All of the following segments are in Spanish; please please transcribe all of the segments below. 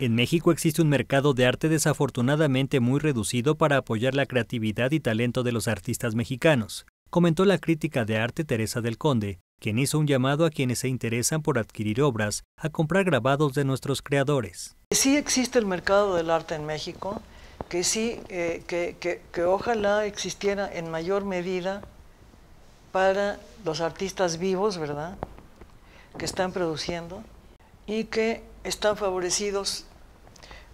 En México existe un mercado de arte desafortunadamente muy reducido para apoyar la creatividad y talento de los artistas mexicanos, comentó la crítica de arte Teresa del Conde, quien hizo un llamado a quienes se interesan por adquirir obras a comprar grabados de nuestros creadores. Sí existe el mercado del arte en México, que sí, eh, que, que ojalá existiera en mayor medida para los artistas vivos, ¿verdad?, que están produciendo y que están favorecidos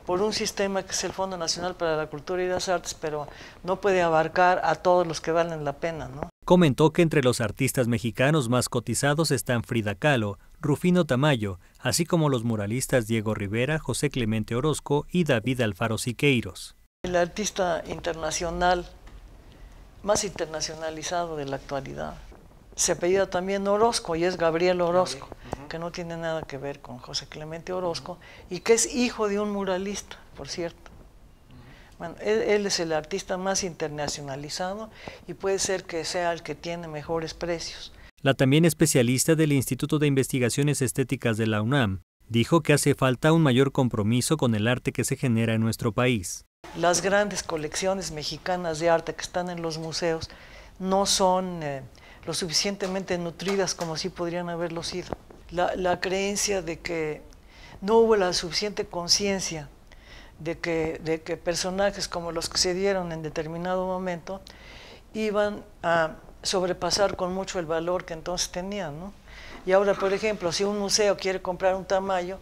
por un sistema que es el Fondo Nacional para la Cultura y las Artes, pero no puede abarcar a todos los que valen la pena, ¿no? Comentó que entre los artistas mexicanos más cotizados están Frida Kahlo, Rufino Tamayo, así como los muralistas Diego Rivera, José Clemente Orozco y David Alfaro Siqueiros. El artista internacional más internacionalizado de la actualidad se apellida también Orozco y es Gabriel Orozco, que no tiene nada que ver con José Clemente Orozco y que es hijo de un muralista, por cierto. Bueno, él, es el artista más internacionalizado y puede ser que sea el que tiene mejores precios. La también especialista del Instituto de Investigaciones Estéticas de la UNAM dijo que hace falta un mayor compromiso con el arte que se genera en nuestro país. Las grandes colecciones mexicanas de arte que están en los museos no son eh, lo suficientemente nutridas como si podrían haberlo sido. La, creencia de que no hubo la suficiente conciencia de que, de que personajes como los que se dieron en determinado momento iban a sobrepasar con mucho el valor que entonces tenían. Y ahora, por ejemplo, si un museo quiere comprar un tamaño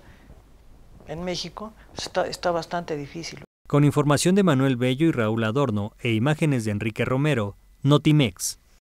en México, está, está bastante difícil. Con información de Manuel Bello y Raúl Adorno e imágenes de Enrique Romero, Notimex.